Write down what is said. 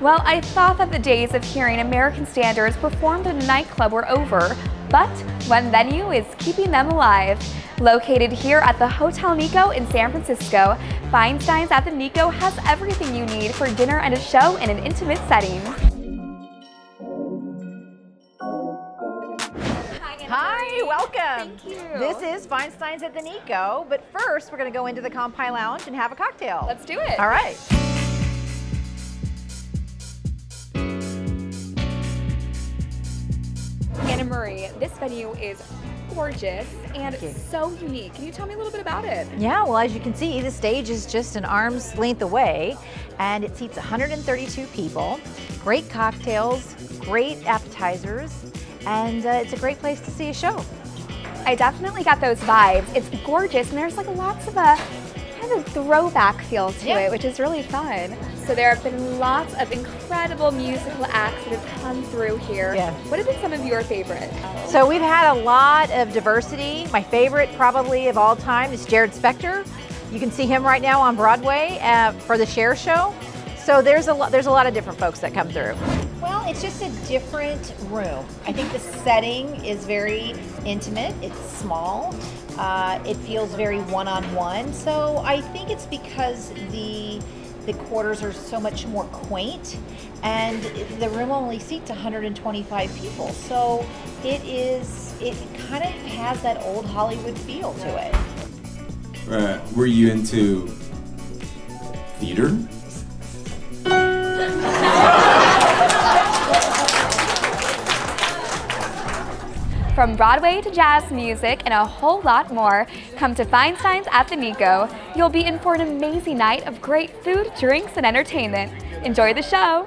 Well, I thought that the days of hearing American standards performed in a nightclub were over, but one venue is keeping them alive. Located here at the Hotel Nikko in San Francisco, Feinstein's at the Nikko has everything you need for dinner and a show in an intimate setting. Hi, welcome. Thank you. This is Feinstein's at the Nikko, but first we're going to go into the Kanpai Lounge and have a cocktail. Let's do it. All right. Marie, this venue is gorgeous and so unique. Can you tell me a little bit about it? Yeah, well, as you can see, the stage is just an arm's length away, and it seats 132 people. Great cocktails, great appetizers, and uh, it's a great place to see a show. I definitely got those vibes. It's gorgeous and there's like lots of a kind of throwback feel to Yeah. it, which is really fun. So there have been lots of incredible musical acts that have come through here. Yeah. What have been some of your favorites? So we've had a lot of diversity. My favorite probably of all time is Jarrod Spector. You can see him right now on Broadway uh, for the Cher Show. So there's a lot, there's a lot of different folks that come through. Well, it's just a different room. I think the setting is very intimate. It's small. Uh, it feels very one-on-one. So I think it's because the the quarters are so much more quaint, and the room only seats 125 people. So it is. It kind of has that old Hollywood feel to it. Uh, were you into theater? From Broadway to jazz music and a whole lot more, come to Feinstein's at the Nikko. You'll be in for an amazing night of great food, drinks, and entertainment. Enjoy the show!